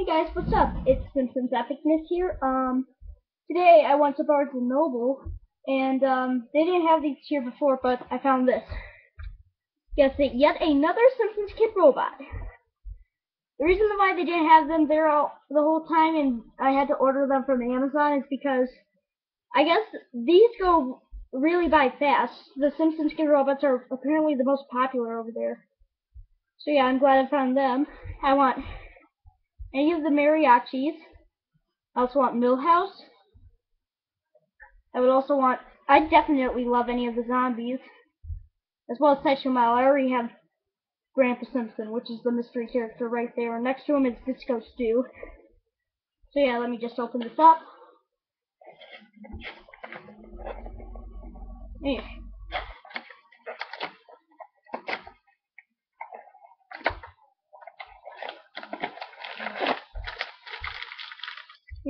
Hey guys, what's up? It's Simpsons Epicness here. Um, today I went to Barnes and Noble, and um, they didn't have these here before, but I found this. Guess it, yet another Simpsons Kidrobot. The reason why they didn't have them there all, the whole time, and I had to order them from Amazon, is because I guess these go really by fast. The Simpsons Kidrobots are apparently the most popular over there. So yeah, I'm glad I found them. I want any of the mariachis. I also want Milhouse. I would also want, I definitely love any of the zombies. As well as Sideshow Mel. I already have Grandpa Simpson, which is the mystery character right there. And next to him is Disco Stew. So yeah, let me just open this up. Yeah.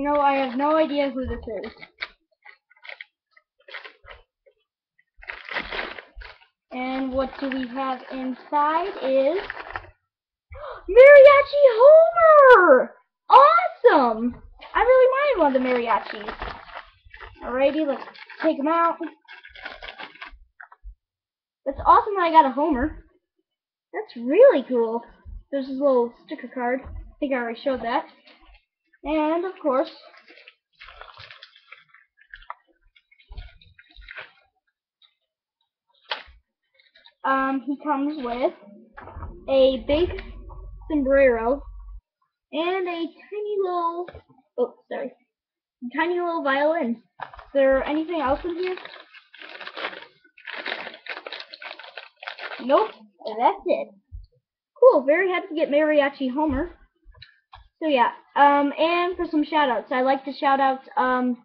You know, I have no idea who this is. And what do we have inside is Mariachi Homer! Awesome! I really wanted one of the mariachis. Alrighty, let's take them out. That's awesome that I got a Homer. That's really cool. There's this little sticker card. I think I already showed that. And of course, um, he comes with a big sombrero and a tiny little, oh, sorry, tiny little violin. Is there anything else in here? Nope, that's it. Cool, very happy to get Mariachi Homer. So yeah, um, and for some shoutouts, I'd like to shout out um,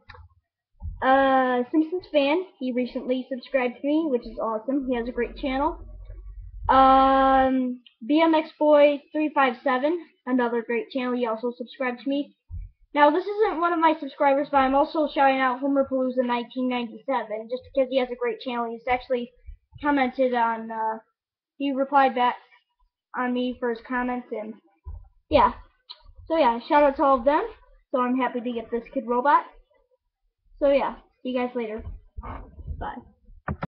uh, Simpsons fan. He recently subscribed to me, which is awesome. He has a great channel. Um, BMX Boy 357, another great channel. He also subscribed to me. Now this isn't one of my subscribers, but I'm also shouting out Homer Palooza 1997, just because he has a great channel. He's actually commented on. Uh, he replied back on me for his comments, and yeah. So yeah, shout out to all of them. So I'm happy to get this Kidrobot. So yeah, see you guys later. Bye.